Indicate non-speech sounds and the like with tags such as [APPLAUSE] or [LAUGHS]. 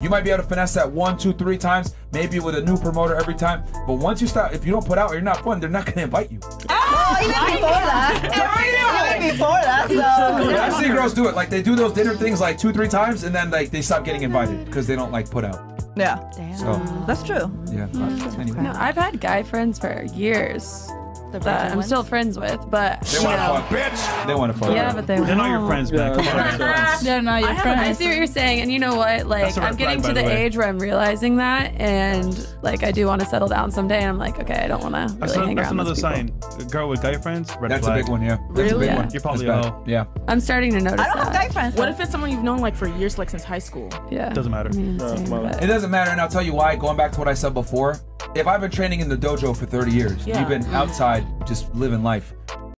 You might be able to finesse that one, two, three times, maybe with a new promoter every time. But once you stop, if you don't put out, or you're not fun. They're not gonna invite you. Oh, even before that. [LAUGHS] even before that, so. Yeah, I see girls do it. Like they do those dinner things like two, three times, and then like they stop getting invited because they don't like put out. Yeah. So That's true. yeah. Anyway. No, I've had guy friends for years that I'm still friends with, but They want to fuck. bitch. They want to fuck. yeah, but they They're not your friends, man. Come on. [LAUGHS] They're not your I friends. I I see what you're saying, and you know what? Like, That's a red I'm getting flag, to the the age where I'm realizing that, and like, I do want to settle down someday. And I'm like, okay, I don't want to really That's, hang that's around another those people. sign. Girl with guy friends, red That's flag. a big one. Yeah. That's a Really? big Yeah. one. You're probably a bad. hoe. Yeah. I'm starting to notice I don't that. Guy friends. What if it's someone you've known like for years, like since high school? Yeah, It Doesn't matter. Yeah, uh, It doesn't matter, and I'll tell you why. Going back to what I said before, if I've been training in the dojo for 30 years, Yeah. you've been mm. outside just living life.